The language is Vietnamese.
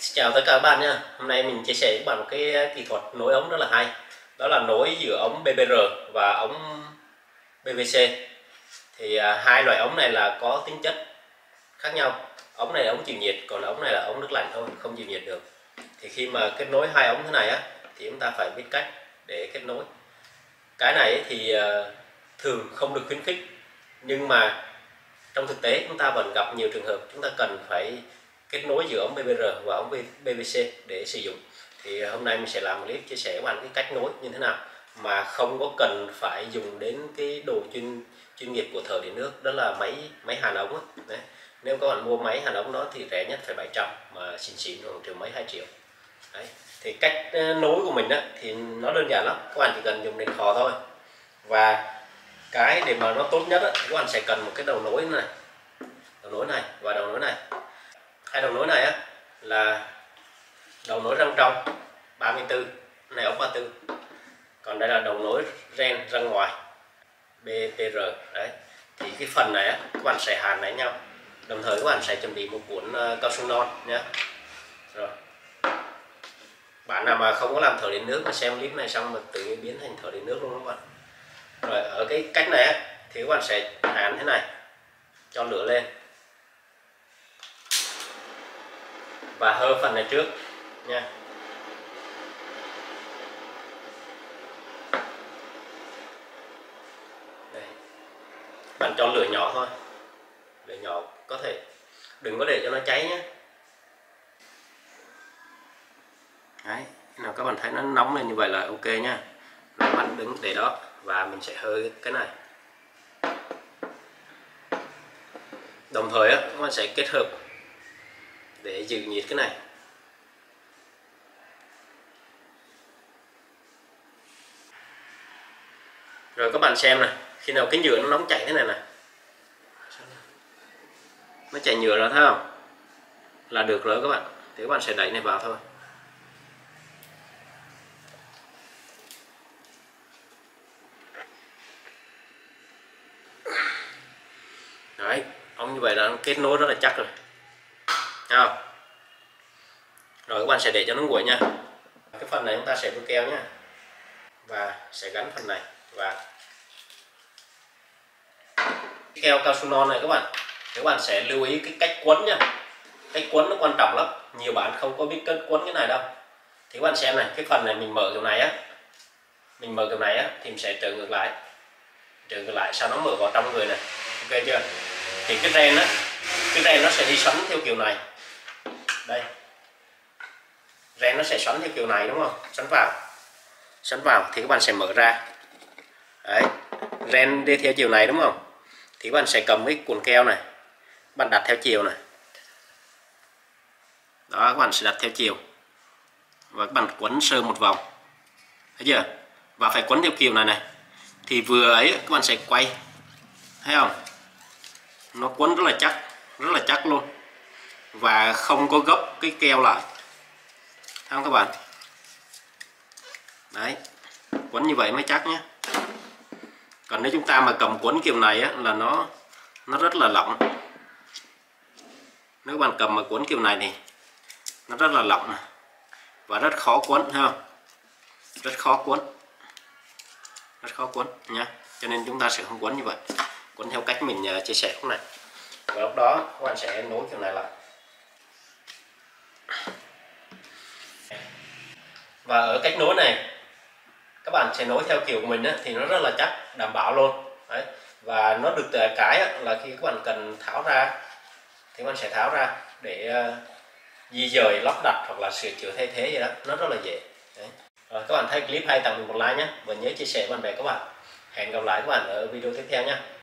Xin chào tất cả các bạn nha. Hôm nay mình chia sẻ với các bạn một cái ờ, kỹ thuật nối ống rất là hay. Đó là nối giữa ống BBR và ống PVC Thì à, hai loại ống này là có tính chất khác nhau. Ống này là ống chịu nhiệt còn ống này là ống nước lạnh thôi không chịu nhiệt được. Thì khi mà kết nối hai ống thế này á thì chúng ta phải biết cách để kết nối. Cái này thì à, thường không được khuyến khích nhưng mà trong thực tế chúng ta vẫn gặp nhiều trường hợp chúng ta cần phải kết nối giữa ống BBR và ống PVC để sử dụng thì à, hôm nay mình sẽ làm một clip chia sẻ với anh cái cách nối như thế nào mà không có cần phải dùng đến cái đồ chuyên chuyên nghiệp của thợ điện nước đó là máy máy hàn ống đó. Đấy. nếu các bạn mua máy hàn ống đó thì rẻ nhất phải 700 mà xịn xịn khoảng triệu mấy hai triệu Đấy. thì cách nối của mình đó thì nó đơn giản lắm các bạn chỉ cần dùng đèn khò thôi và cái để mà nó tốt nhất á, các bạn sẽ cần một cái đầu nối này đầu nối này và hai đầu nối này á là đầu nối răng trong 34 này ống 34 còn đây là đầu nối ren răng ngoài BTR đấy. Thì cái phần này á, các bạn sẽ hàn lại nhau. Đồng thời các bạn sẽ chuẩn bị một cuốn uh, ờ, cao su non nhé rồi. Bạn nào mà không có làm thở đến nước mà xem clip này xong mà tự nhiên biến thành thở đến nước luôn các bạn. Rồi ở cái cách này á, thì các bạn sẽ hàn thế này cho lửa lên. Và hơ phần này trước nha. Đây. bạn cho lửa nhỏ thôi. Lửa nhỏ có thể đừng có để cho nó cháy nhé. Đấy, nào các bạn thấy nó nóng lên như vậy là ok nha rồi bạn đứng để đó và mình sẽ hơi cái này. Đồng thời á các bạn sẽ kết hợp để giữ nhiệt cái này. Rồi các bạn xem này, khi nào cái nhựa nó nóng chảy thế này này nó chảy nhựa rồi thấy không? Là được rồi các bạn. Thì các bạn sẽ đẩy này vào thôi. Đấy, ông như vậy là kết nối rất là chắc rồi không? Rồi, các bạn sẽ để cho nó nguội nha. Cái phần này chúng ta sẽ bôi keo nhé và sẽ gắn phần này. Và cái keo cao su non này các bạn các bạn sẽ lưu ý cái cách quấn nha. Cách quấn nó quan trọng lắm. Nhiều bạn không có biết cách quấn cái này đâu. Thì các bạn xem này, cái phần này mình mở kiểu này á. Mình mở kiểu này á, thì mình sẽ trở ngược lại. Trở ngược lại, sau nó mở vào trong người này. Ok chưa? Thì cái ren á, cái ren nó sẽ đi xoắn theo kiểu này đây. Ren nó sẽ xoắn theo kiểu này, đúng không? Xoắn vào. Xoắn vào thì các bạn sẽ mở ra. Đấy. Ren đi theo chiều này, đúng không? Thì các bạn sẽ cầm cái cuộn keo này. Bạn đặt theo chiều này. Đó, các bạn sẽ đặt theo chiều. Và các bạn quấn sơ một vòng. Thấy chưa? Và phải quấn theo kiểu này này. Thì vừa ấy, các bạn sẽ quay. Thấy không? Nó quấn rất là chắc, rất là chắc luôn và không có gấp cái keo lại. Thấy không các bạn? Đấy quấn như vậy mới chắc nhé. Còn nếu chúng ta mà cầm quấn kiểu này á, là nó nó rất là lỏng. Nếu các bạn cầm mà quấn kiểu này thì nó rất là lỏng và rất khó quấn ha rất khó quấn. Rất khó quấn nhá cho nên chúng ta sẽ không quấn như vậy. Quấn theo cách mình à, chia sẻ lúc này. Và lúc đó các bạn sẽ nối kiểu này lại. Và ở cách nối này các bạn sẽ nối theo kiểu của mình á, thì nó rất là chắc đảm bảo luôn. Đấy. Và nó được cái á, là khi các bạn cần tháo ra thì các bạn sẽ tháo ra để uh, di dời lắp đặt hoặc là sửa chữa thay thế gì đó. Nó rất là dễ. Đấy. Rồi, các bạn thấy clip hay tặng mình một like nhé và nhớ chia sẻ với bạn bè các bạn. Hẹn gặp lại các bạn ở video tiếp theo nhé